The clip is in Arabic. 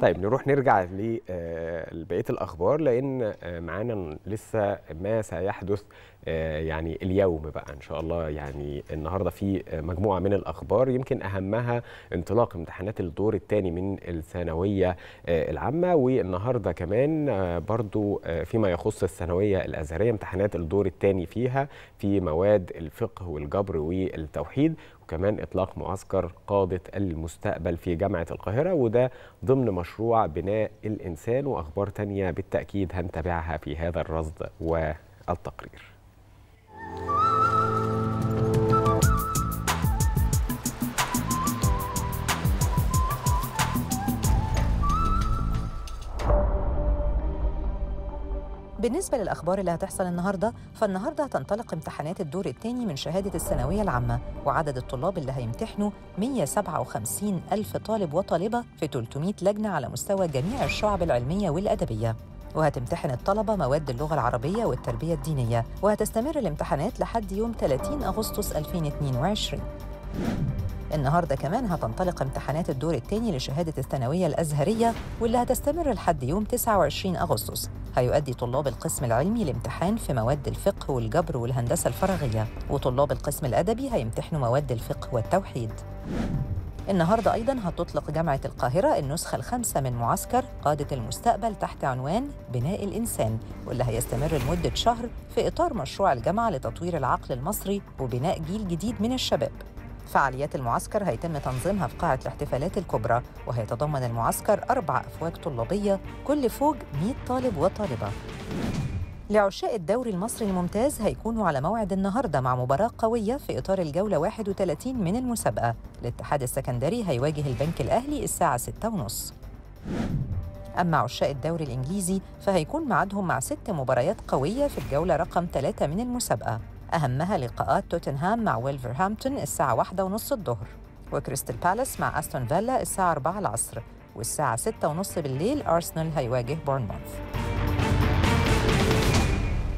طيب نروح نرجع لبقية الأخبار لأن معانا لسه ما سيحدث يعني اليوم بقى إن شاء الله. يعني النهارده في مجموعة من الأخبار يمكن أهمها انطلاق امتحانات الدور الثاني من الثانوية العامة. والنهاردة كمان برضو فيما يخص الثانوية الأزهرية امتحانات الدور الثاني فيها في مواد الفقه والجبر والتوحيد. وكمان إطلاق معسكر قادة المستقبل في جامعة القاهرة وده ضمن مشروع بناء الإنسان وأخبار تانية بالتأكيد هنتابعها في هذا الرصد والتقرير. بالنسبة للأخبار اللي هتحصل النهاردة فالنهاردة هتنطلق امتحانات الدور الثاني من شهادة الثانوية العامة وعدد الطلاب اللي هيمتحنوا 157 ألف طالب وطالبة في 300 لجنة على مستوى جميع الشعب العلمية والأدبية. وهتمتحن الطلبة مواد اللغة العربية والتربية الدينية وهتستمر الامتحانات لحد يوم 30 أغسطس 2022 النهارده كمان هتنطلق امتحانات الدور الثاني لشهادة الثانوية الأزهرية واللي هتستمر لحد يوم 29 أغسطس. هيؤدي طلاب القسم العلمي الامتحان في مواد الفقه والجبر والهندسة الفراغية، وطلاب القسم الأدبي هيمتحنوا مواد الفقه والتوحيد. النهارده أيضا هتطلق جامعة القاهرة النسخة الخامسة من معسكر قادة المستقبل تحت عنوان بناء الإنسان واللي هيستمر لمدة شهر في إطار مشروع الجامعة لتطوير العقل المصري وبناء جيل جديد من الشباب. فعاليات المعسكر هيتم تنظيمها في قاعة الاحتفالات الكبرى وهيتضمن المعسكر أربع أفواج طلابية كل فوج 100 طالب وطالبة. لعشاق الدوري المصري الممتاز هيكونوا على موعد النهاردة مع مباراة قوية في إطار الجولة 31 من المسابقة. الاتحاد السكندري هيواجه البنك الأهلي الساعة 6:30 أما عشاق الدوري الإنجليزي فهيكون معادهم مع ست مباريات قوية في الجولة رقم 3 من المسابقة. أهمها لقاءات توتنهام مع وولفرهامبتون الساعة واحدة ونص الظهر وكريستال بالاس مع أستون فيلا الساعة 4 العصر والساعة 6 ونص بالليل أرسنال هيواجه بورنموث.